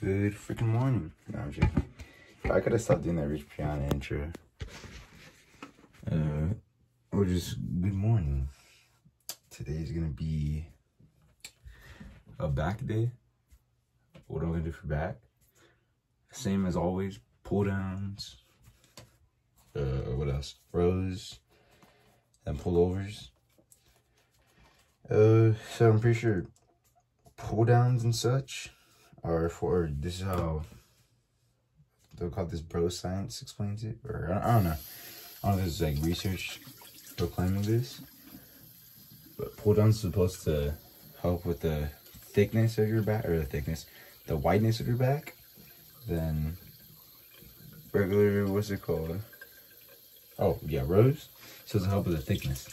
Good freaking morning. No, I'm joking. I could have stopped doing that Rich Piana intro. Uh, or just good morning. Today's gonna be a back day. What am I gonna do for back? Same as always, pull downs. Uh, what else? Rows and pullovers. Uh, so I'm pretty sure pull downs and such are for this is how they'll call this bro science explains it or I, I don't know. I don't know if there's like research proclaiming this but pull downs supposed to help with the thickness of your back or the thickness the wideness of your back then regular what's it called? Oh yeah rows? So to help with the thickness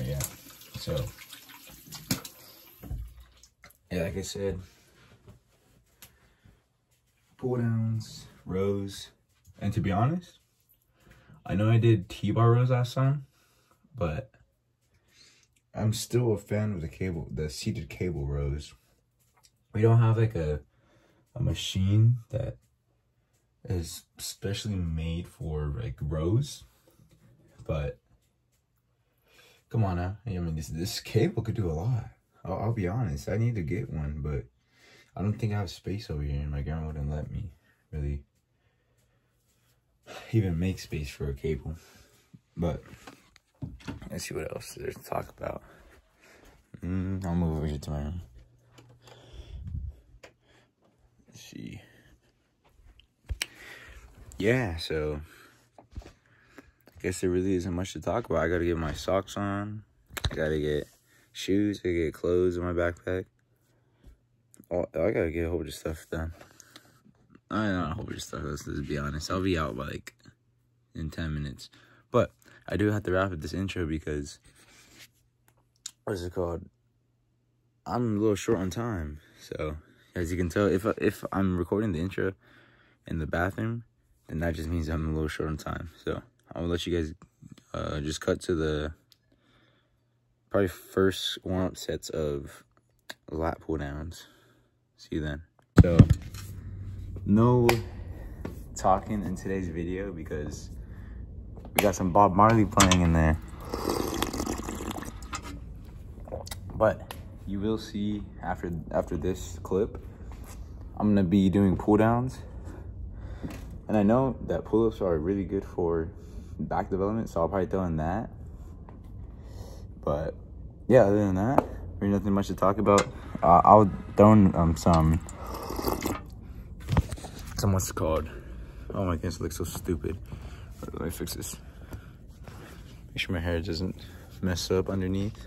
right, yeah. So, yeah, like I said, pull downs, rows, and to be honest, I know I did T-bar rows last time, but I'm still a fan of the cable, the seated cable rows. We don't have like a a machine that is specially made for like rows, but Come on now. I mean, this this cable could do a lot. I'll, I'll, be honest. I need to get one, but I don't think I have space over here, and my grandma wouldn't let me really even make space for a cable. But let's see what else there's to talk about. Mm, I'll move over here to my room. Let's see. Yeah, so guess there really isn't much to talk about. I gotta get my socks on. I gotta get shoes. I gotta get clothes in my backpack. Oh, I gotta get a whole bunch of stuff done. I know a whole bunch of stuff. Let's, let's be honest. I'll be out by like in 10 minutes. But I do have to wrap up this intro because what is it called? I'm a little short on time. So as you can tell, if if I'm recording the intro in the bathroom, then that just means I'm a little short on time. So I'll let you guys uh, just cut to the probably first warm-up sets of lat pull downs. See you then. So, no talking in today's video because we got some Bob Marley playing in there. But you will see after after this clip, I'm gonna be doing pull downs. And I know that pull-ups are really good for back development, so I'll probably throw in that. But yeah, other than that, there's nothing much to talk about. Uh, I'll throw in um, some, some what's called? Oh my goodness, it looks so stupid. Let me fix this. Make sure my hair doesn't mess up underneath.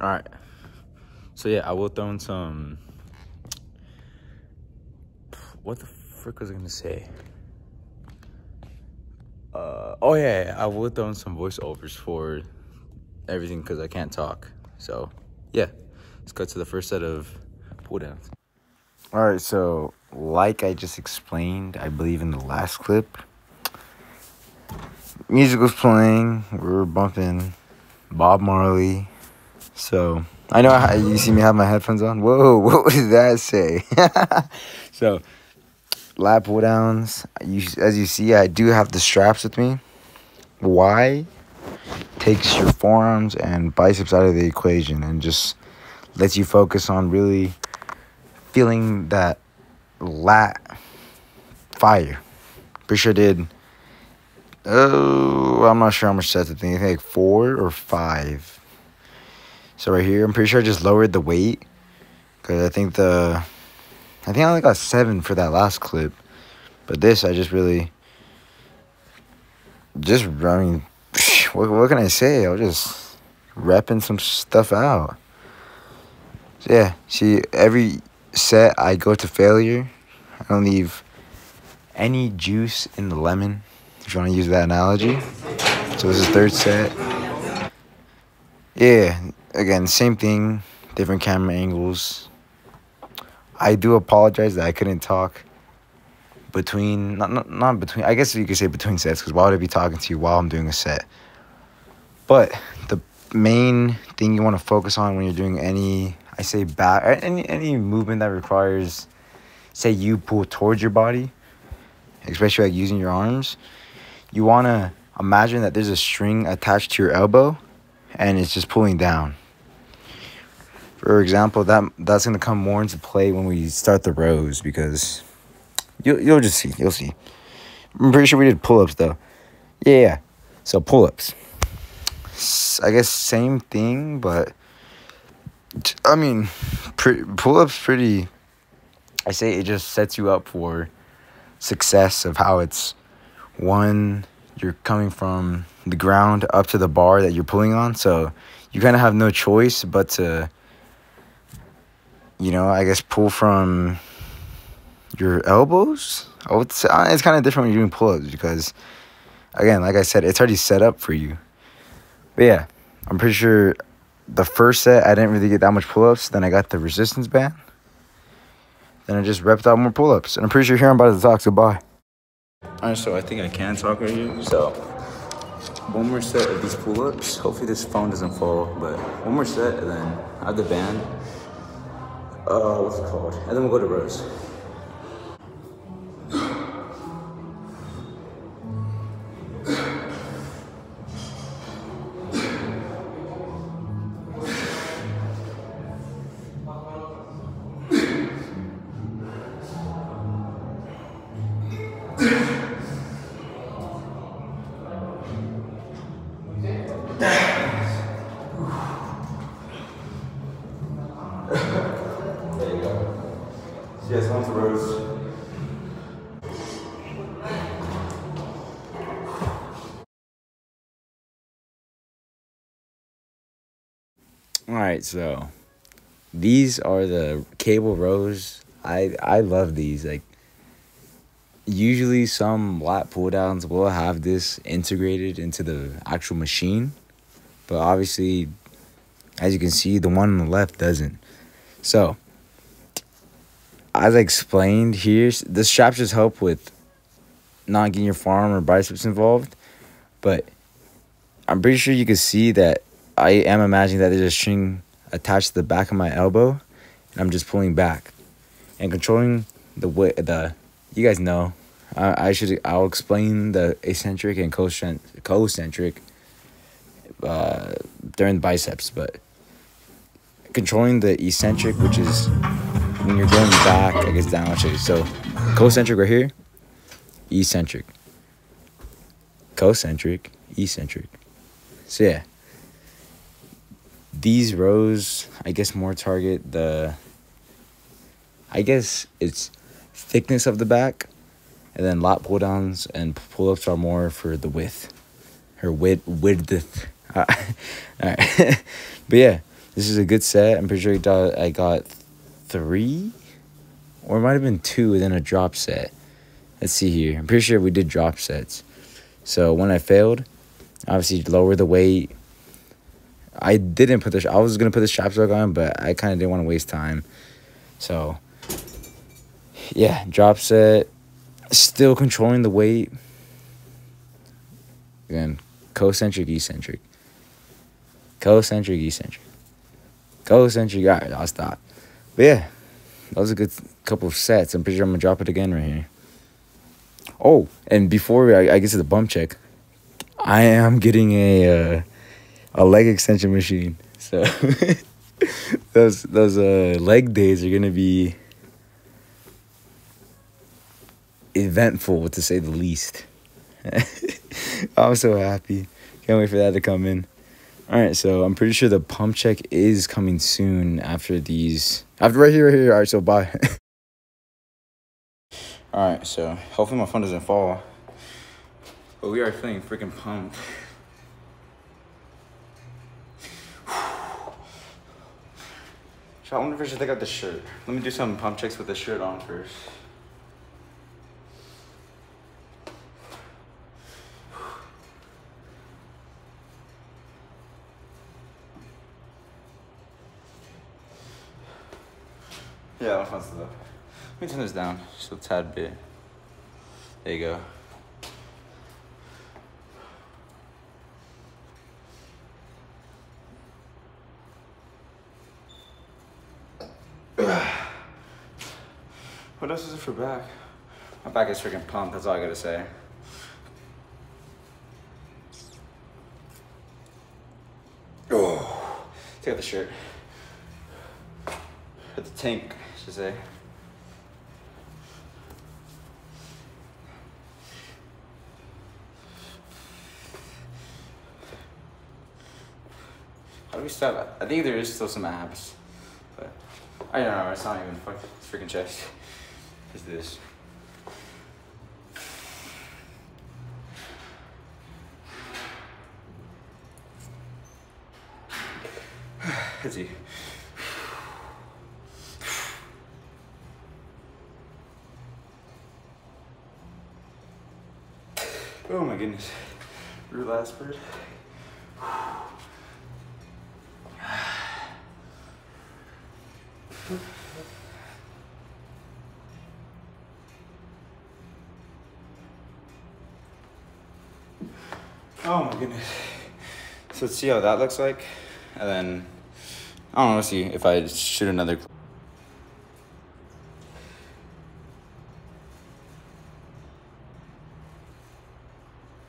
All right. So yeah, I will throw in some. What the frick was I gonna say? Uh, oh yeah, I will throw in some voiceovers for everything because I can't talk. So yeah, let's go to the first set of pull downs. All right, so like I just explained, I believe in the last clip, music was playing. We were bumping Bob Marley. So I know you see me have my headphones on. Whoa, what did that say? so lat pull downs. You, as you see, I do have the straps with me. Why? Takes your forearms and biceps out of the equation and just lets you focus on really feeling that lat fire. Pretty sure I did. Oh, I'm not sure how much sets I think. I think like four or five. So right here, I'm pretty sure I just lowered the weight because I think the I think I only got seven for that last clip. But this, I just really. Just, I mean, what, what can I say? I was just repping some stuff out. So yeah, see, every set I go to failure. I don't leave any juice in the lemon, if you want to use that analogy. So this is third set. Yeah, again, same thing, different camera angles. I do apologize that I couldn't talk between, not, not, not between, I guess you could say between sets, because why would I be talking to you while I'm doing a set? But the main thing you want to focus on when you're doing any, I say back, any, any movement that requires, say you pull towards your body, especially like using your arms, you want to imagine that there's a string attached to your elbow and it's just pulling down. For example, that that's gonna come more into play when we start the rows because you'll you'll just see you'll see. I'm pretty sure we did pull ups though. Yeah, yeah. So pull ups. I guess same thing, but I mean, pull ups pretty. I say it just sets you up for success of how it's one you're coming from the ground up to the bar that you're pulling on. So you kind of have no choice but to, you know, I guess pull from your elbows. I would say uh, it's kind of different when you're doing pull ups because, again, like I said, it's already set up for you. But yeah, I'm pretty sure the first set I didn't really get that much pull ups. Then I got the resistance band. Then I just repped out more pull ups. And I'm pretty sure here I'm about to talk, so bye. Alright, so I think I can talk right here. So, one more set of these pull-ups. Hopefully this phone doesn't fall, but one more set and then I have the band. Uh, what's it called? And then we'll go to rows. Right, so these are the cable rows. I I love these. Like usually some lat pull downs will have this integrated into the actual machine, but obviously as you can see the one on the left doesn't. So, as I explained here, the straps just help with not getting your forearm or biceps involved. But I'm pretty sure you can see that I am imagining that there's a string attached to the back of my elbow, and I'm just pulling back and controlling the way the. You guys know, I, I should I'll explain the eccentric and co-centric uh, during the biceps, but controlling the eccentric, which is when you're going back, I guess down. So concentric right here, eccentric. Concentric, eccentric. So yeah. These rows, I guess more target the I guess it's thickness of the back. And then lat pull downs and pull ups are more for the width. her width width. Uh, all right. but yeah, this is a good set. I'm pretty sure I got three, or it might have been two, then a drop set. Let's see here. I'm pretty sure we did drop sets. So when I failed, obviously lower the weight. I didn't put the. I was gonna put the strap stock on, but I kind of didn't want to waste time. So yeah, drop set. Still controlling the weight. Again, concentric, eccentric. Concentric, eccentric. Concentric. All right, I'll stop. But yeah, that was a good couple of sets. I'm pretty sure I'm gonna drop it again right here. Oh, and before I, I get to the bump check, I am getting a uh, a leg extension machine. So those those uh, leg days are gonna be eventful to say the least. I'm so happy. Can't wait for that to come in. All right, so I'm pretty sure the pump check is coming soon after these. After right here, right here. All right, so bye. Alright, so hopefully my phone doesn't fall. But we are feeling freaking pumped. I wonder if I should take out the shirt. Let me do some pump checks with the shirt on first. Yeah, that one's up. Let me turn this down just a tad bit. There you go. What else is it for back? My back is freaking pumped, that's all I gotta say. Oh, take out the shirt. Put the tank, I should say. How do we stop? I think there is still some abs, but I don't know. It's not even fuck freaking chest. Is this? Let's see. Oh my goodness. Real last bird. Oh So let's see how that looks like. And then, I don't know, see if I shoot another.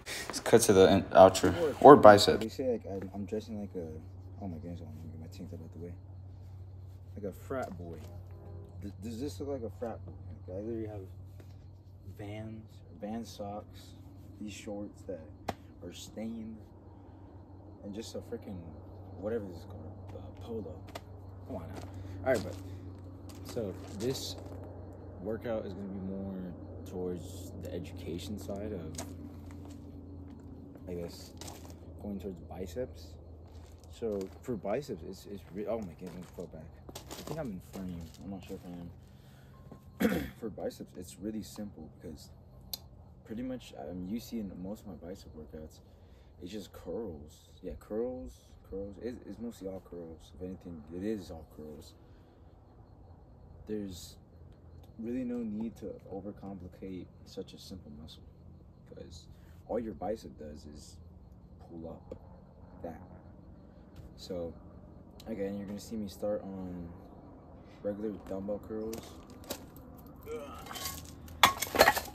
Let's cut to the outro. Or bicep. They say like I'm, I'm dressing like a. Oh my goodness! I'm gonna get my tank out of the way. Like a frat boy. Does, this look like a frat boy? Like I literally have Vans, Van socks, these shorts that are stained, and just a freaking whatever this is called, uh, polo. Come on now. All right, but so this workout is gonna be more towards the education side of I guess, going towards biceps. So for biceps, it's it's re- oh my goodness, fall back. I think I'm in frame. I'm not sure if I am. for biceps, it's really simple because pretty much um, you see in most of my bicep workouts, it's just curls. Yeah, curls, curls. It, it's mostly all curls. If anything, it is all curls. There's really no need to overcomplicate such a simple muscle because all your bicep does is pull up that. So again, you're gonna see me start on regular dumbbell curls.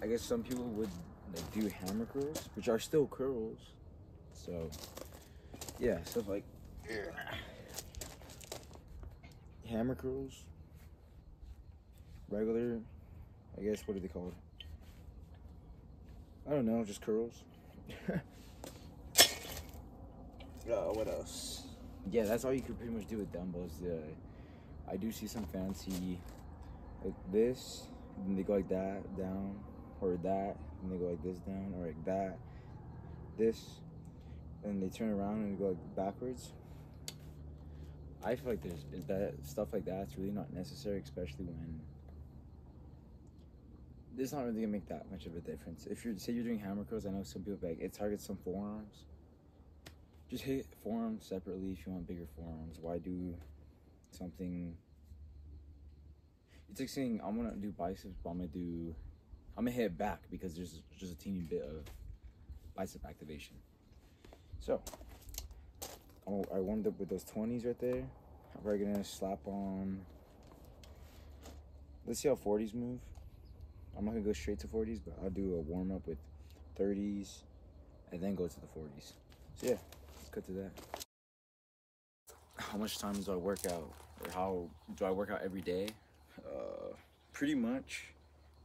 I guess some people would like do hammer curls, which are still curls. So yeah, stuff like hammer curls, regular. I guess what are they called? I don't know, just curls. uh, what else? Yeah, that's all you could pretty much do with dumbbells. Uh, I do see some fancy like this, and they go like that down, or that, and they go like this down, or like that, this, and they turn around and go like backwards. I feel like there's that stuff like that's really not necessary, especially when it's not really gonna make that much of a difference. If you're say you're doing hammer curls, I know some people like it targets some forearms. Just hit forearms separately if you want bigger forearms. Why do something? It's like saying I'm gonna do biceps, but I'm gonna do, I'm gonna hit back because there's just a teeny bit of bicep activation. So, oh, I warmed up with those 20s right there. I'm probably gonna slap on. Let's see how 40s move. I'm not gonna go straight to 40s, but I'll do a warm up with 30s and then go to the 40s. So yeah, let's cut to that. How much time do I work out? Or how do I work out every day? Uh, pretty much,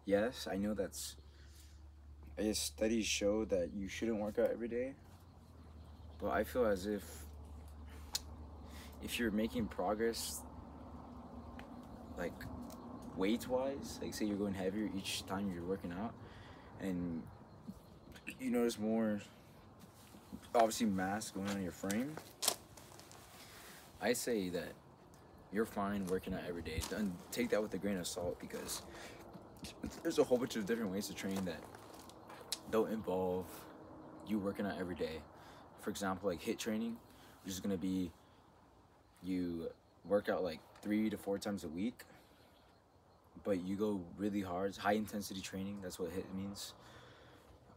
yes. I know that's. I guess studies show that you shouldn't work out every day, but I feel as if if you're making progress, like weight wise, like say you're going heavier each time you're working out, and you notice more obviously mass going on your frame. I say that you're fine working out every day. And take that with a grain of salt because there's a whole bunch of different ways to train that don't involve you working out every day. For example, like HIT training, which is gonna be you work out like three to four times a week, but you go really hard. High intensity training. That's what HIT means.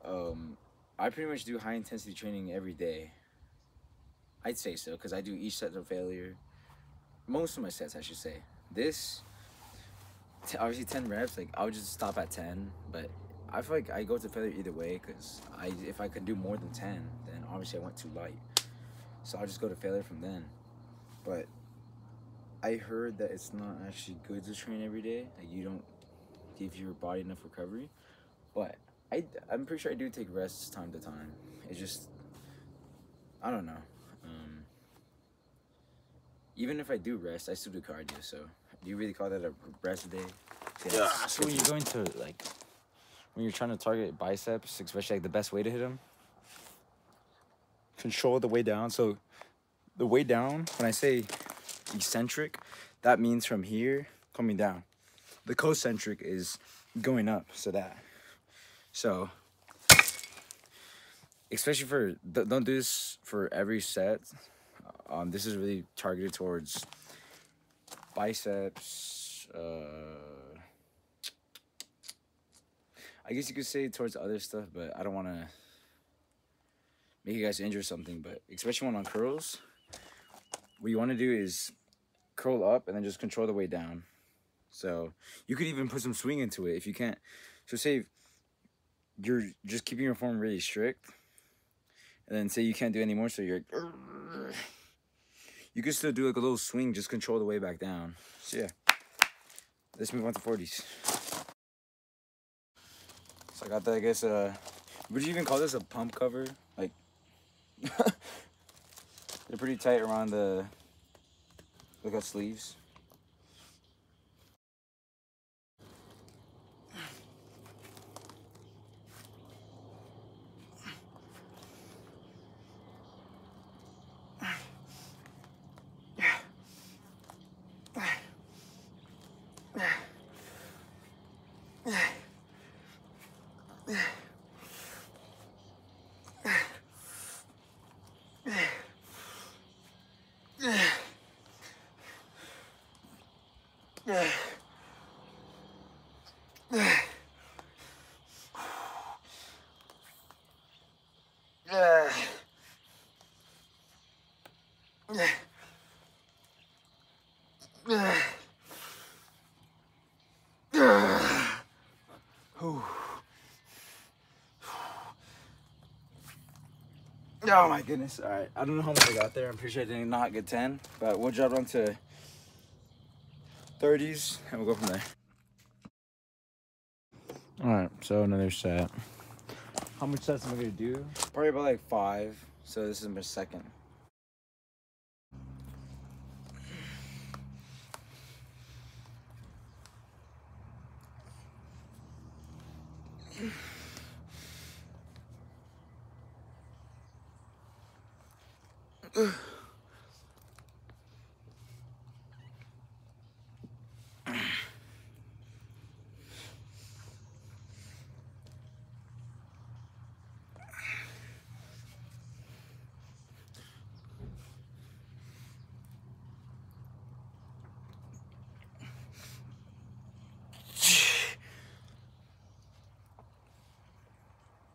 Um, I pretty much do high intensity training every day. I'd say so because I do each set of failure. Most of my sets, I should say. This, obviously, 10 reps, like I would just stop at 10, but I feel like I go to failure either way because I if I could do more than 10, then obviously I went too light. So I'll just go to failure from then. But I heard that it's not actually good to train every day. Like you don't give your body enough recovery. But I, I'm pretty sure I do take rests time to time. It's just, I don't know. Um, even if I do rest, I still do cardio. So, do you really call that a rest day? Yeah. So when you're going to like, when you're trying to target biceps, especially like the best way to hit them, control the way down. So, the way down. When I say eccentric, that means from here coming down. The concentric is going up. So that. So, especially for don't do this for every set. Um, this is really targeted towards biceps. Uh, I guess you could say towards other stuff, but I don't want to make you guys injure something. But especially when on curls, what you want to do is curl up and then just control the way down. So you could even put some swing into it if you can't. So say you're just keeping your form really strict, and then say you can't do any more, so you're like, you can still do like a little swing, just control the way back down. So yeah, let's move on to 40s. So I got that, I guess, uh, would you even call this a pump cover? They're pretty tight around the, look at sleeves. Oh my goodness. All right. I don't know how much I got there. I'm pretty sure I did not get 10, but we'll drop down to 30s and we'll go from there. All right. So another set. How much sets am I going to do? Probably about like five. So this is my second.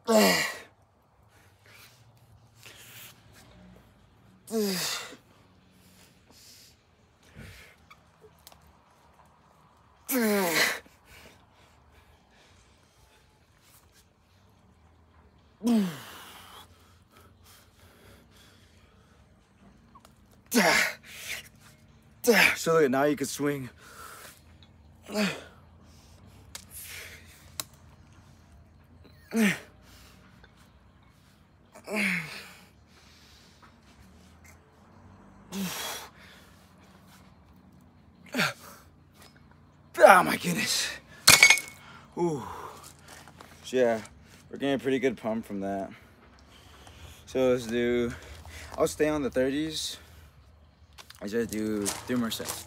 So look, now you can swing. Oh my goodness. Ooh. So yeah, we're getting a pretty good pump from that. So let's do, I'll stay on the 30s. I just do three more sets.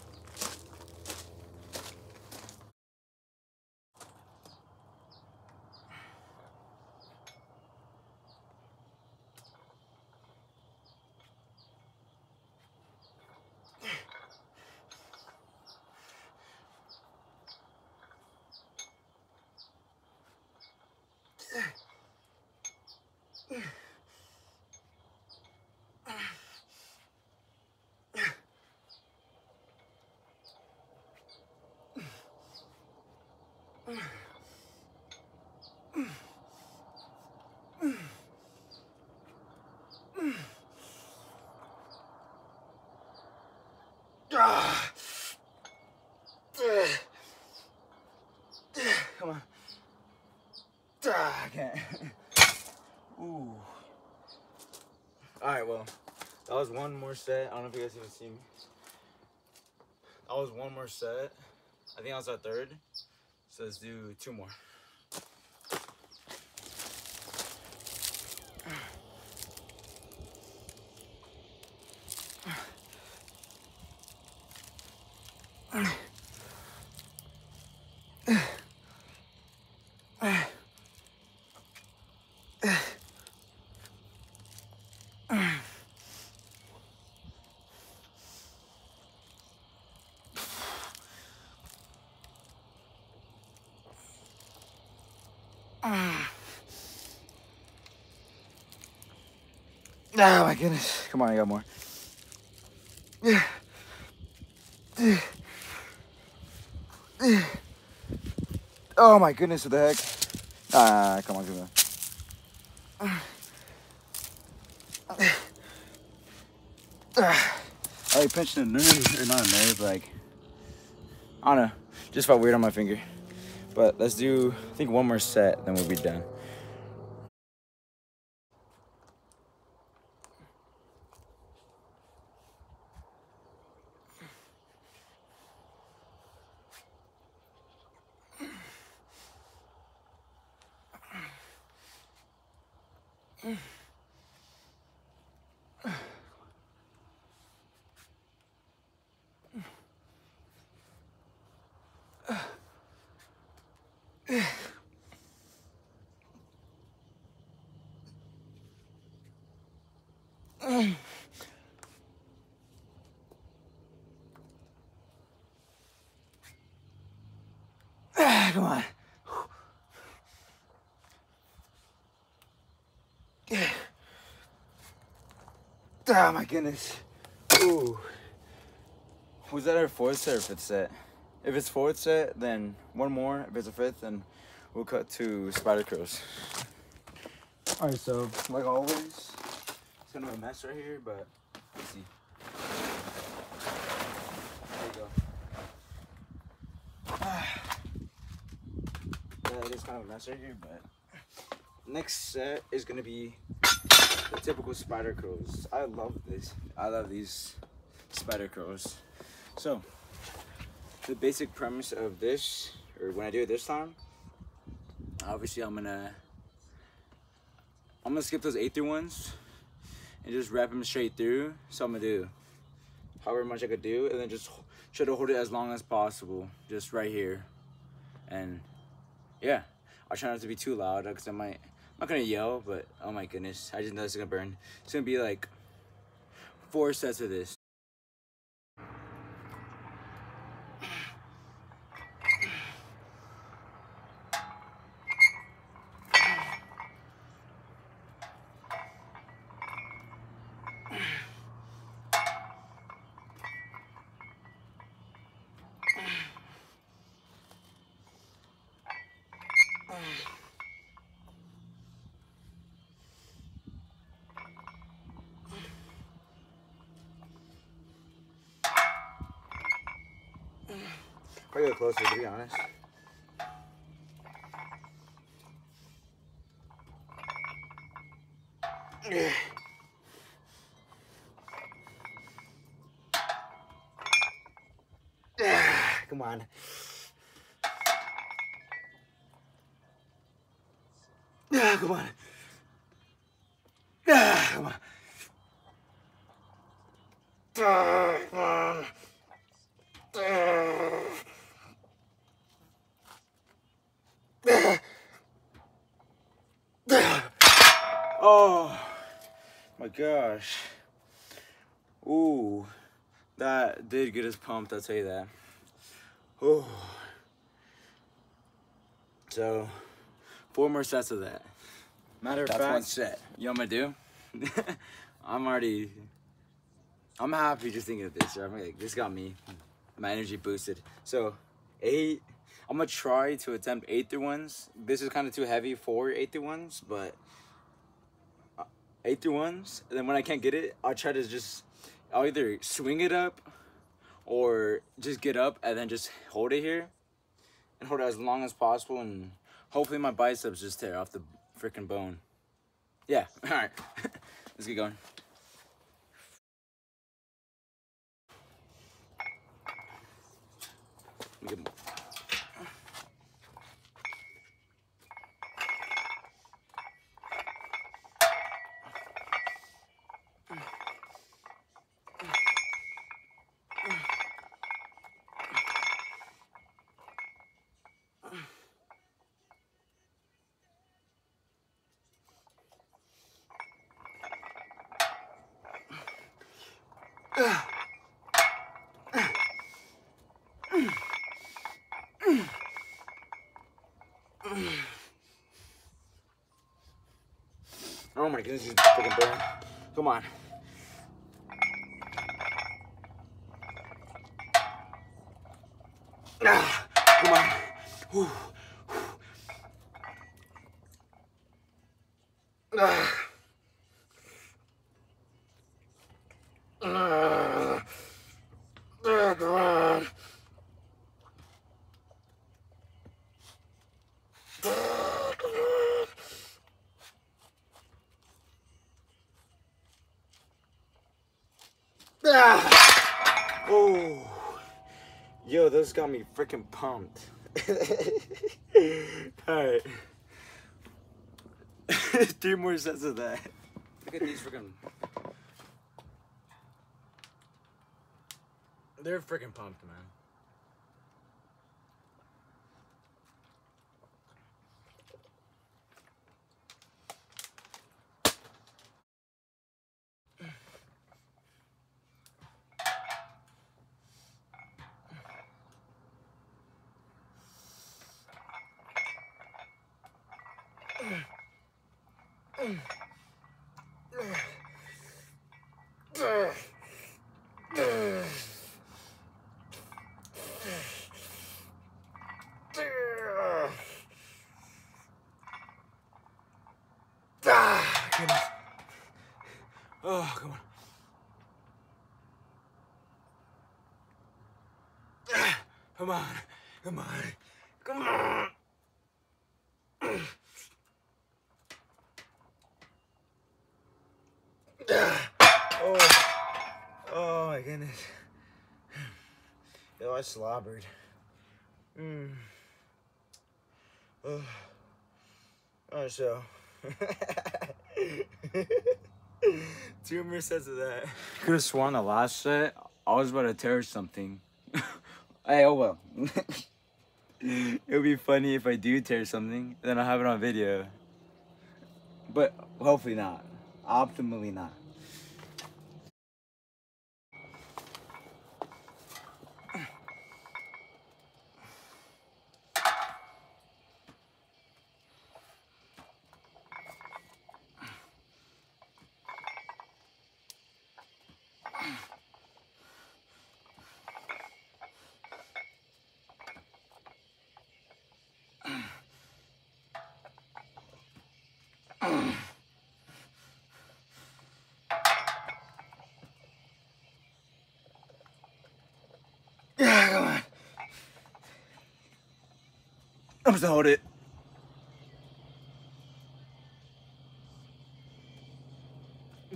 Ah. Come on. Ah, I can't. Ooh. Alright, well, that was one more set. I don't know if you guys even see me. That was one more set. I think I was at third. So let's do two more. Oh my goodness. Come on, I got more. Oh my goodness, what the heck? Ah, come on, come on. I like pinched a nerve, or not a nerve, like, I don't know. Just felt weird on my finger. But let's do, I think one more set, then we'll be done. Come on. Oh my goodness. Ooh. Was that our fourth set or fifth set? If it's fourth set, then one more. If it's a fifth, then we'll cut to spider curls. All right, so like always, it's kind of a mess right here, but let's see. There you go. yeah, it is kind of a mess right here, but next set is gonna be typical spider curls. I love this. I love these spider curls. So, the basic premise of this, or when I do it this time, obviously I'm gonna, I'm gonna skip those eight through ones and just wrap them straight through. So I'm gonna do however much I could do and then just try to hold it as long as possible, just right here. And yeah, I'll try not to be too loud because I might, not gonna yell, but oh my goodness, I just know it's gonna burn. It's gonna be like four sets of this. closer, to be honest. Come on. Ah, come on. Ah, come on. Ah. Gosh. Ooh, that did get us pumped, I'll tell you that. Oh. So, four more sets of that. Matter of That's one fact, set. You know what I'm gonna do? I'm already. I'm happy just thinking of this. I'm like, this got me, my energy boosted. So, eight. I'm gonna try to attempt eight through ones. This is kind of too heavy for eight through ones, but eight through ones. And then when I can't get it, I'll try to just. I'll either swing it up, or just get up and then just hold it here, and hold it as long as possible, and hopefully my biceps just tear off the freaking bone. Yeah, all right. Let's get going. My goodness, he's freaking burn. Come on. Ah, come on. Whew. Ah. Ah. Ah, come on. Ah, come on. Ah! Oh, those got me freaking pumped. All right, three more sets of that. Look at these freaking. They're freaking pumped, man. Ah, goodness. Oh, come on. Ah, Come on. Come on. Come on. Oh. Oh my goodness. Yo, I slobbered. Mm. Oh. Oh, so. Two more sets of that. Could have sworn the last set I was about to tear something. hey, oh well. it would be funny if I do tear something, then I'll have it on video. But hopefully not. Optimally not. Yeah, come on. I'm just hold it.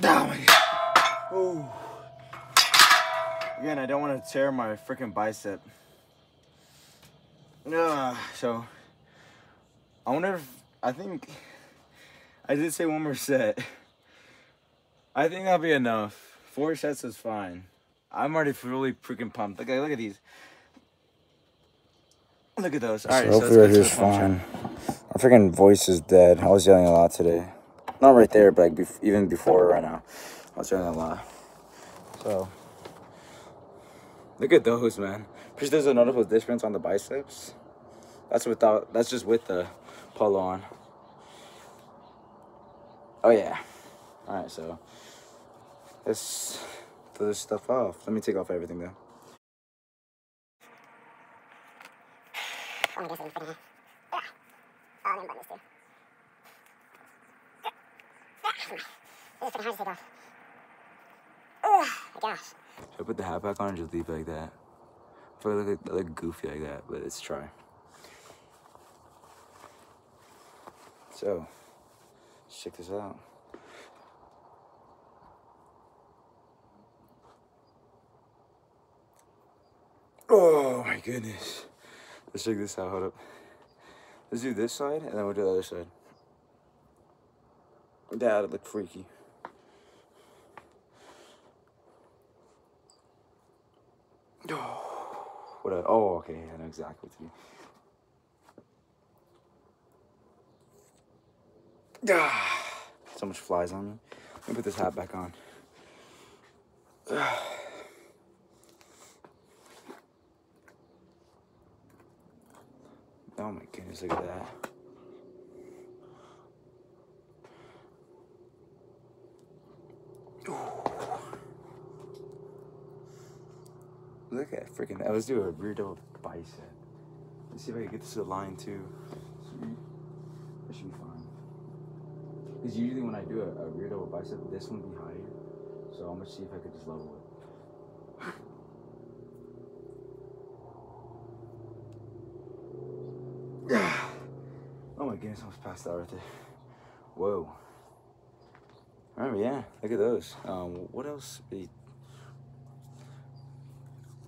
Oh. Ooh. Again, I don't want to tear my freaking bicep. Uh, so, I wonder if, I think I did say one more set. I think that'll be enough. Four sets is fine. I'm already really freaking pumped. Look at look at these. Look at those. All right, so so hopefully right let's here's go to the pump fine. My freaking voice is dead. I was yelling a lot today. Not right there, but like bef- even before right now. I was yelling a lot. So, look at those, man. Because there's a notable difference on the biceps. That's without, that's just with the polo on. Oh, yeah. All right, so let's throw this stuff off. Let me take off everything though. Oh my gosh, I'm freaking never mind this too. This is freaking hard to take off. My gosh. Should I put the hat back on or just leave it like that? I feel like I look goofy like that, but let's try. So, check this out. Oh my goodness. Let's check this out. Hold up. Let's do this side and then we'll do the other side. That'll look freaky. What? A, oh, okay. I know exactly what to do. so much flies on me. Let me put this hat back on. Oh my goodness, look at that. Look at freaking that. Let's do a rear double bicep. Let's see if I can get this line too. See? That should be fine. Because usually when I do a, a rear double bicep, this one be higher. So I'm gonna see if I could just level it. oh my goodness, I almost passed out right there. Whoa. Alright, yeah, look at those. Um, what else? The,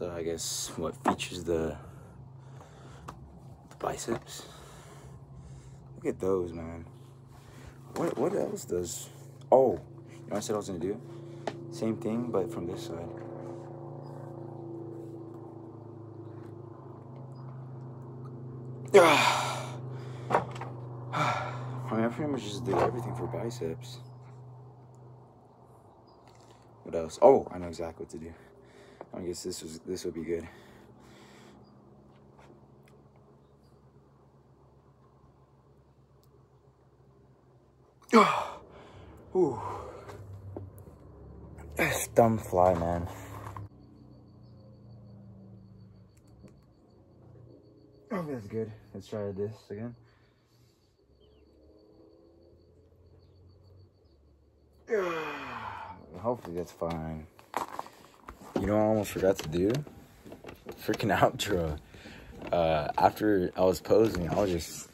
I guess, what features the, the biceps? Look at those, man. What, what else does... Oh, you know I said I was gonna do? Same thing, but from this side. I mean, I pretty much just did everything for biceps. What else? Oh, I know exactly what to do. I guess this was this would be good. Ooh. This dumb fly, man. Oh, that's good. Let's try this again. Hopefully that's fine. You know what I almost forgot to do? Freaking outro. Uh, after I was posing, I was just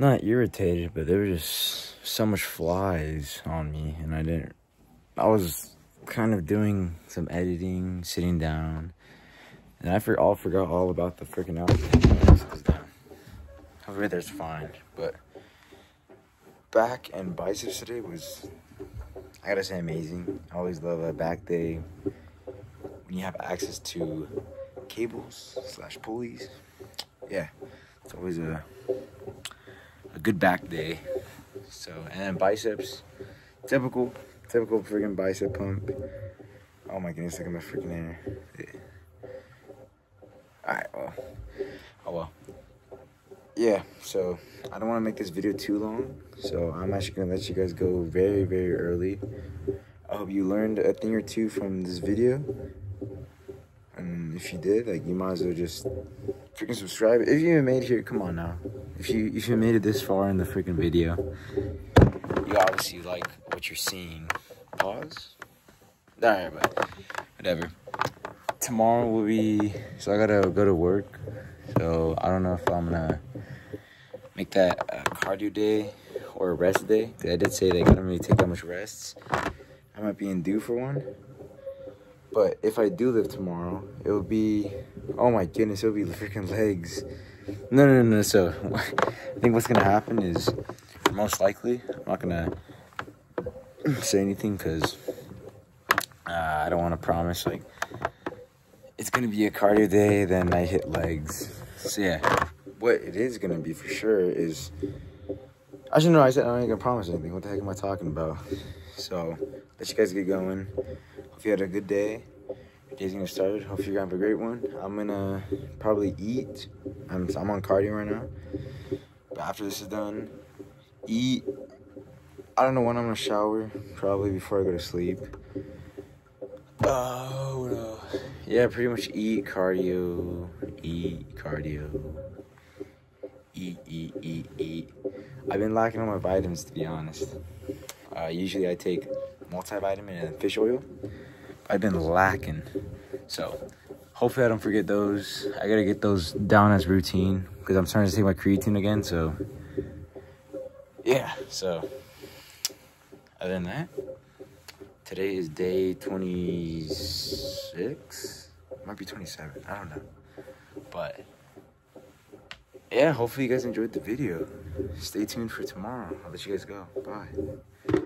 not irritated, but there were just so much flies on me, and I didn't. I was kind of doing some editing, sitting down, and I for, all forgot all about the freaking outfit. Over there's fine, but back and biceps today was, I gotta say, amazing. I always love a back day when you have access to cables slash pulleys. Yeah, it's always a a good back day. So and then biceps, typical, typical freaking bicep pump. Oh my goodness, look at my freaking hair. Yeah. All right, well, oh well. Yeah, so I don't want to make this video too long, so I'm actually gonna let you guys go very, very early. I hope you learned a thing or two from this video. And if you did, like you might as well just freaking subscribe. If you even made here, come on now. If you if you made it this far in the freaking video, you obviously like what you're seeing. Pause. Alright, but whatever. Tomorrow will be so I gotta go to work. So I don't know if I'm gonna make that cardio day or a rest day. I did say they couldn't really take that much rests. I might be in due for one. But if I do live tomorrow, it'll be oh my goodness, it'll be freaking legs. No, no, no. no. So, I think what's gonna happen is most likely I'm not gonna say anything because uh, I don't want to promise. Like, it's gonna be a cardio day. Then I hit legs. So yeah, what it is gonna be for sure is. I should know. I said I ain't gonna promise anything. What the heck am I talking about? So let you guys get going. Hope you had a good day. Your day's gonna start. Hope you're gonna have a great one. I'm gonna probably eat. I'm I'm on cardio right now. But after this is done, eat. I don't know when I'm gonna shower. Probably before I go to sleep. Oh no. Yeah, pretty much eat cardio. Eat cardio. Eat, eat, eat, eat. I've been lacking on my vitamins to be honest. Uh, usually I take multivitamin and fish oil. I've been lacking. So hopefully I don't forget those. I gotta get those down as routine because I'm starting to take my creatine again. So yeah. So other than that, today is day 26. Might be 27. I don't know. But yeah, hopefully you guys enjoyed the video. Stay tuned for tomorrow. I'll let you guys go. Bye.